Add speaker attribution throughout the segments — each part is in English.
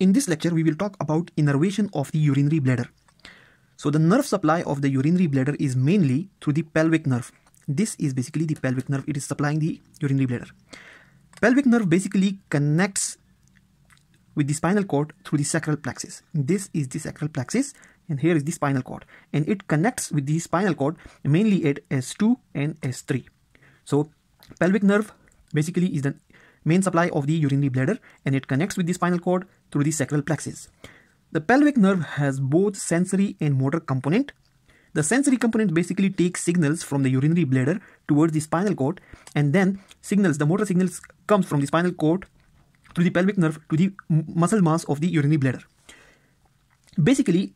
Speaker 1: In this lecture, we will talk about innervation of the urinary bladder. So the nerve supply of the urinary bladder is mainly through the pelvic nerve. This is basically the pelvic nerve. It is supplying the urinary bladder. Pelvic nerve basically connects with the spinal cord through the sacral plexus. This is the sacral plexus and here is the spinal cord and it connects with the spinal cord mainly at S2 and S3. So pelvic nerve basically is the main supply of the urinary bladder and it connects with the spinal cord through the sacral plexus. The pelvic nerve has both sensory and motor component. The sensory component basically takes signals from the urinary bladder towards the spinal cord and then signals, the motor signals comes from the spinal cord through the pelvic nerve to the muscle mass of the urinary bladder. Basically,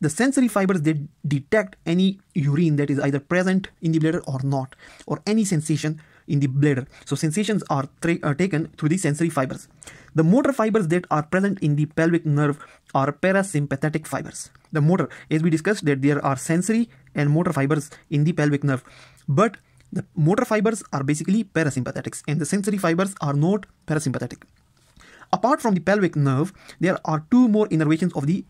Speaker 1: the sensory fibers they detect any urine that is either present in the bladder or not or any sensation in the bladder. So sensations are, are uh, taken through the sensory fibers. The motor fibers that are present in the pelvic nerve are parasympathetic fibers. The motor as we discussed that there are sensory and motor fibers in the pelvic nerve. But the motor fibers are basically parasympathetics and the sensory fibers are not parasympathetic. Apart from the pelvic nerve there are two more innervations of the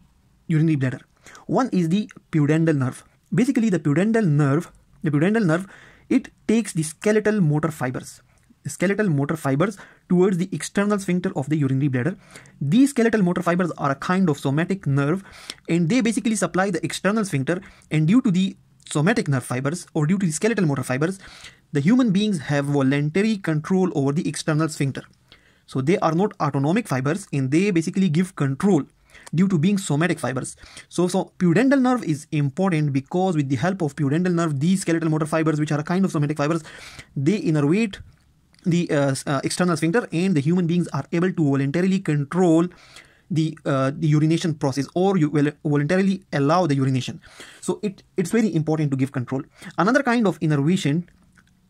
Speaker 1: urinary bladder. One is the pudendal nerve. Basically, the pudendal nerve, the pudendal nerve, it takes the skeletal motor fibers skeletal motor fibers towards the external sphincter of the urinary bladder. These skeletal motor fibers are a kind of somatic nerve and they basically supply the external sphincter and due to the somatic nerve fibers or due to the skeletal motor fibers, the human beings have voluntary control over the external sphincter. So they are not autonomic fibers and they basically give control due to being somatic fibers. So, so pudendal nerve is important because with the help of pudendal nerve, these skeletal motor fibers, which are a kind of somatic fibers, they innervate the uh, uh, external sphincter and the human beings are able to voluntarily control the uh, the urination process or you will voluntarily allow the urination. So it it's very important to give control. Another kind of innervation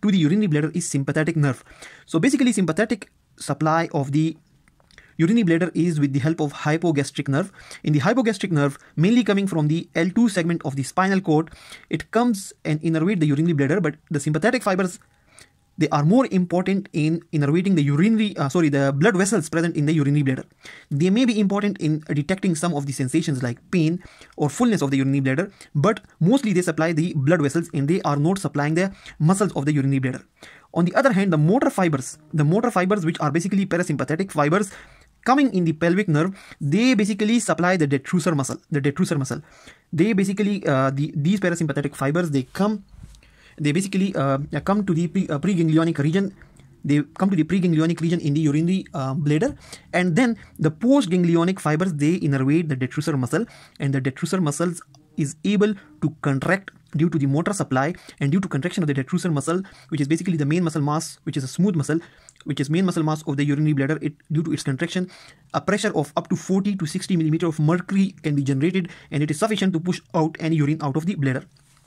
Speaker 1: to the urinary bladder is sympathetic nerve. So basically sympathetic supply of the urinary bladder is with the help of hypogastric nerve. In the hypogastric nerve, mainly coming from the L2 segment of the spinal cord, it comes and innervate the urinary bladder, but the sympathetic fibers they are more important in innervating the urinary uh, sorry the blood vessels present in the urinary bladder they may be important in detecting some of the sensations like pain or fullness of the urinary bladder but mostly they supply the blood vessels and they are not supplying the muscles of the urinary bladder on the other hand the motor fibers the motor fibers which are basically parasympathetic fibers coming in the pelvic nerve they basically supply the detrusor muscle the detrusor muscle. They basically uh, the, these parasympathetic fibers they come they basically uh, come to the pre, uh, preganglionic region. They come to the preganglionic region in the urinary uh, bladder. And then the postganglionic fibers they innervate the detrusor muscle. And the detrusor muscles is able to contract due to the motor supply and due to contraction of the detrusor muscle which is basically the main muscle mass which is a smooth muscle which is main muscle mass of the urinary bladder it due to its contraction a pressure of up to 40 to 60 millimeter of mercury can be generated and it is sufficient to push out any urine out of the bladder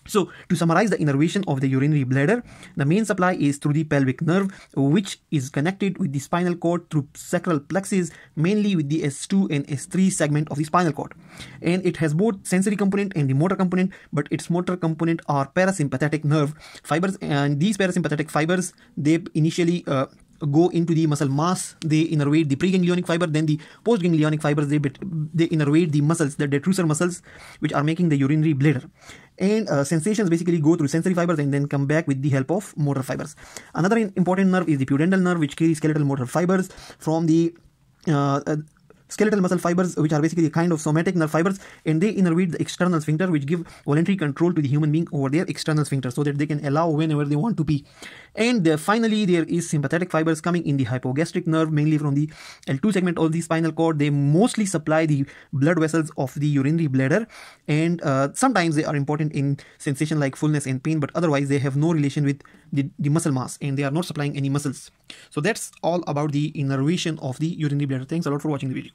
Speaker 1: so, to summarize the innervation of the urinary bladder, the main supply is through the pelvic nerve, which is connected with the spinal cord through sacral plexus, mainly with the S2 and S3 segment of the spinal cord. And it has both sensory component and the motor component, but its motor component are parasympathetic nerve fibers, and these parasympathetic fibers they initially uh, go into the muscle mass they innervate the preganglionic fiber then the postganglionic fibers they they innervate the muscles the detrusor muscles which are making the urinary bladder. And uh, sensations basically go through sensory fibers and then come back with the help of motor fibers. Another important nerve is the pudendal nerve which carries skeletal motor fibers from the uh, uh, skeletal muscle fibers which are basically a kind of somatic nerve fibers and they innervate the external sphincter which give voluntary control to the human being over their external sphincter so that they can allow whenever they want to pee and uh, finally there is sympathetic fibers coming in the hypogastric nerve mainly from the L2 segment of the spinal cord. They mostly supply the blood vessels of the urinary bladder and uh, sometimes they are important in sensation like fullness and pain but otherwise they have no relation with the, the muscle mass and they are not supplying any muscles. So that's all about the innervation of the urinary bladder. Thanks a lot for watching the video